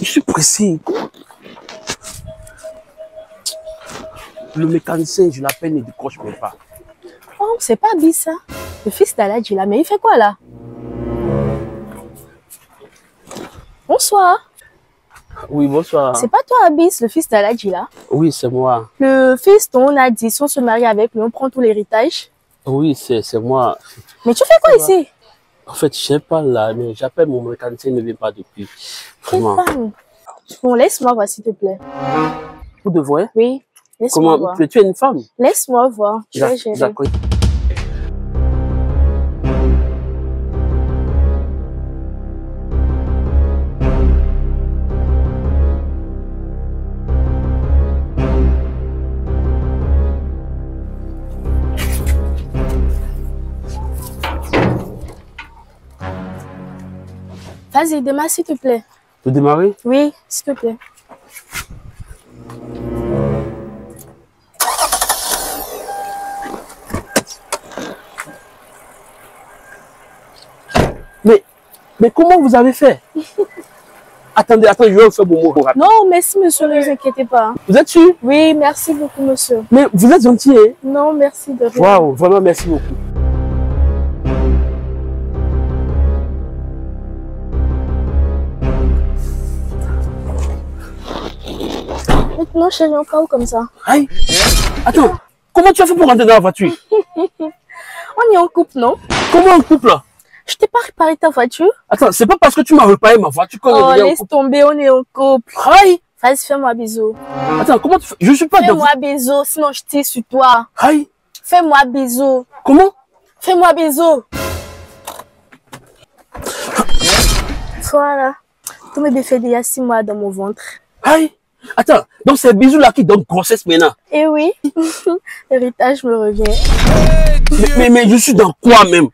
Je suis pressé. Le mécanicien, je l'appelle, ne décroche même pas. Oh, c'est pas Abyss, ça. Le fils d'Aladji, là. Mais il fait quoi, là? Bonsoir. Oui, bonsoir. C'est pas toi, Abyss, le fils d'Aladji, là? Oui, c'est moi. Le fils dont on a dit, si on se marie avec lui, on prend tout l'héritage. Oui, c'est c'est moi. Mais tu fais quoi ici? En fait, je sais pas là, mais j'appelle mon mécanicien, il ne vient pas depuis. Vraiment. Bon, laisse-moi voir, s'il te plaît. Pour de vrai Oui, laisse-moi Comment voir. tu, es une femme Laisse-moi voir. Je vais gérer. Vas-y, démarre, s'il te plaît. Tu démarrer? Oui, s'il te plaît. Mais, mais comment vous avez fait? Attendez, attendez, je vais vous faire mon mot. Non, merci, monsieur, ne vous inquiétez pas. Vous êtes sûr? Oui, merci beaucoup, monsieur. Mais vous êtes gentil, hein? Non, merci de rien. Waouh, vraiment merci beaucoup. Maintenant, chérie, on part où comme ça Aïe Attends, comment tu as fait pour rentrer dans la voiture On est en couple, non Comment un couple là Je t'ai pas réparé ta voiture Attends, c'est pas parce que tu m'as reparé ma voiture qu'on Oh, est en laisse couple. tomber, on est en couple. Aïe Vas-y, fais-moi un bisou. Attends, comment tu fais Je suis pas dans... Fais-moi un bisou, sinon je tire sur toi. Aïe Fais-moi un bisou. Comment Fais-moi un bisou. Voilà. Ton bébé fait déjà six mois dans mon ventre. Aïe Attends, donc c'est bisous là qui donnent grossesse maintenant. Eh oui, l'héritage me revient. Mais, mais, mais je suis dans quoi même?